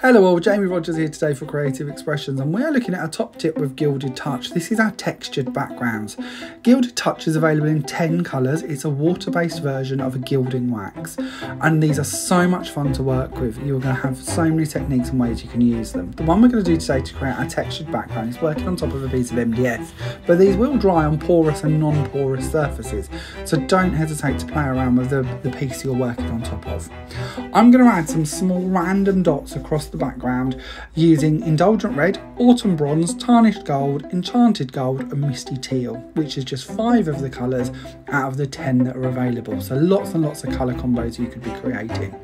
Hello all, Jamie Rodgers here today for Creative Expressions and we're looking at a top tip with Gilded Touch. This is our textured backgrounds. Gilded Touch is available in 10 colours. It's a water-based version of a gilding wax and these are so much fun to work with. You're going to have so many techniques and ways you can use them. The one we're going to do today to create a textured background is working on top of a piece of MDF, but these will dry on porous and non-porous surfaces, so don't hesitate to play around with the, the piece you're working on top of. I'm going to add some small random dots across the background using Indulgent Red, Autumn Bronze, Tarnished Gold, Enchanted Gold and Misty Teal, which is just five of the colours out of the 10 that are available. So lots and lots of colour combos you could be creating.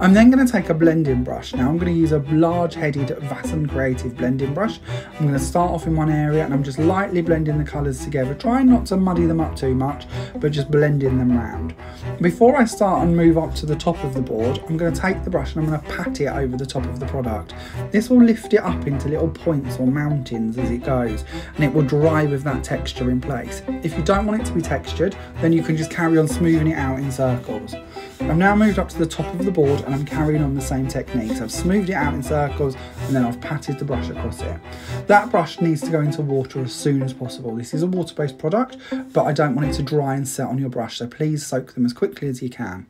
I'm then going to take a blending brush. Now I'm going to use a large headed Vasson Creative blending brush. I'm going to start off in one area and I'm just lightly blending the colours together, trying not to muddy them up too much, but just blending them round. Before I start and move up to the top of the board, I'm going to take the brush and I'm going to pat it over the top of the product. This will lift it up into little points or mountains as it goes and it will dry with that texture in place. If you don't want it to be textured, then you can just carry on smoothing it out in circles. I've now moved up to the top of the board and I'm carrying on the same techniques. I've smoothed it out in circles and then I've patted the brush across it. That brush needs to go into water as soon as possible. This is a water-based product, but I don't want it to dry and set on your brush, so please soak them as quickly as you can.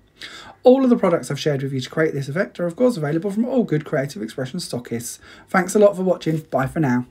All of the products I've shared with you to create this effect are of course available from all good creative expression stockists. Thanks a lot for watching, bye for now.